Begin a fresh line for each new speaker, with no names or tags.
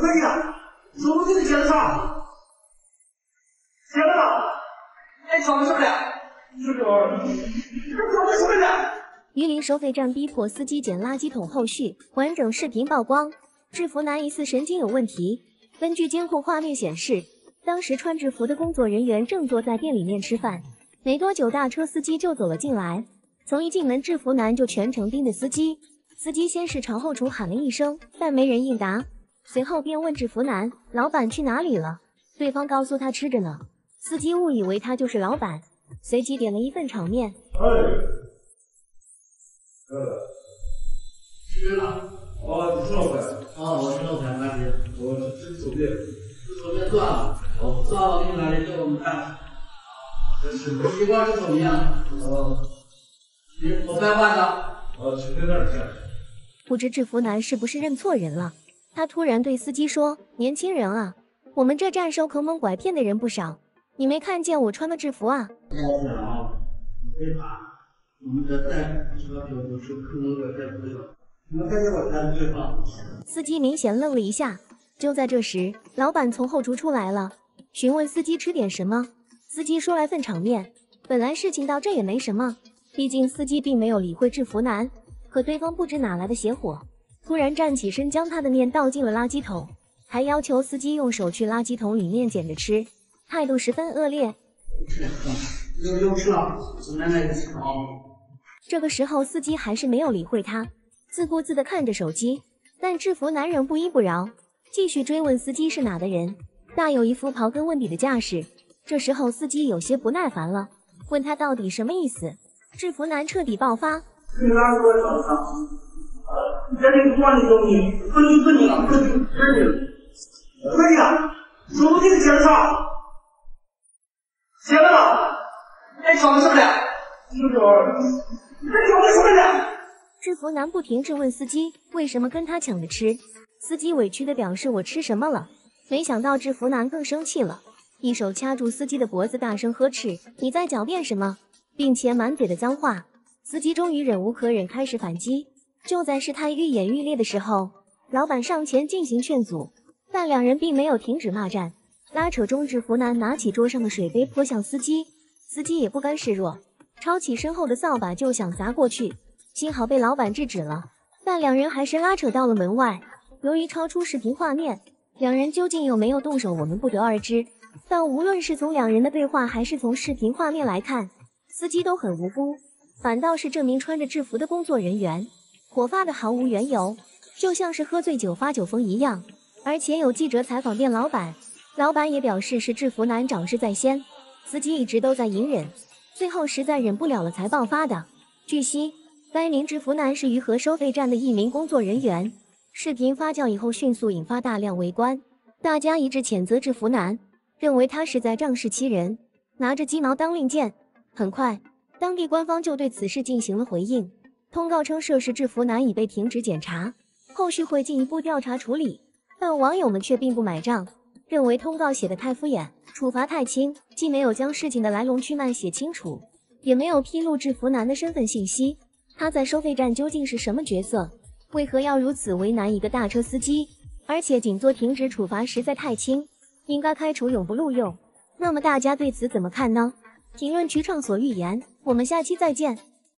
可以啊，说不定你写的啥？写了？哎，找的什么呀？这个，这找的什么呀？
榆林收费站逼迫司机捡垃圾桶后续，完整视频曝光。制服男疑似神经有问题。根据监控画面显示，当时穿制服的工作人员正坐在店里面吃饭。没多久，大车司机就走了进来。从一进门，制服男就全程盯着司机。司机先是朝后厨喊了一声，但没人应答。随后便问制服男：“老板去哪里了？”对方告诉他吃着呢。司机误以为他就是老板，随即点了一份炒面。
吃了。哦，你是老板。哦，我是老板，哪里？我是吃手面，吃手面算了。哦，算了，给你我们看。这是一罐是怎么样？哦，你我白饭的。哦，去在那儿吃。
不知制服男是不是认错人了？他突然对司机说：“年轻人啊，我们这站收坑蒙拐骗的人不少，你没看见我穿的制服啊？”
老板啊，别怕，我们这站车票都是坑蒙拐骗不了。
司机明显愣了一下。就在这时，老板从后厨出来了，询问司机吃点什么。司机说来份炒面。本来事情到这也没什么，毕竟司机并没有理会制服男。可对方不知哪来的邪火，突然站起身将他的面倒进了垃圾桶，还要求司机用手去垃圾桶里面捡着吃，态度十分恶劣。这个时候，司机还是没有理会他。自顾自地看着手机，但制服男人不依不饶，继续追问司机是哪的人，大有一副刨根问底的架势。这时候司机有些不耐烦了，问他到底什么意思。制服男彻底爆发：“
找他？这里管理中你，分你分你了，分你分你。可以啊，说不定写的啥？写了吗？哎，找的什么呀？这个，这找的什么呀？
制服男不停质问司机为什么跟他抢着吃，司机委屈的表示我吃什么了？没想到制服男更生气了，一手掐住司机的脖子，大声呵斥你在狡辩什么，并且满嘴的脏话。司机终于忍无可忍，开始反击。就在事态愈演愈烈的时候，老板上前进行劝阻，但两人并没有停止骂战。拉扯中，制服男拿起桌上的水杯泼向司机，司机也不甘示弱，抄起身后的扫把就想砸过去。幸好被老板制止了，但两人还是拉扯到了门外。由于超出视频画面，两人究竟有没有动手，我们不得而知。但无论是从两人的对话，还是从视频画面来看，司机都很无辜，反倒是这名穿着制服的工作人员火发的毫无缘由，就像是喝醉酒发酒疯一样。而且有记者采访店老板，老板也表示是制服男找事在先，司机一直都在隐忍，最后实在忍不了了才爆发的。据悉。该名制服男是鱼河收费站的一名工作人员。视频发酵以后，迅速引发大量围观，大家一致谴责制服男，认为他是在仗势欺人，拿着鸡毛当令箭。很快，当地官方就对此事进行了回应，通告称涉事制服男已被停职检查，后续会进一步调查处理。但网友们却并不买账，认为通告写的太敷衍，处罚太轻，既没有将事情的来龙去脉写清楚，也没有披露制服男的身份信息。他在收费站究竟是什么角色？为何要如此为难一个大车司机？而且仅做停职处罚实在太轻，应该开除永不录用。那么大家对此怎么看呢？评论区畅所欲言。我们下期再见。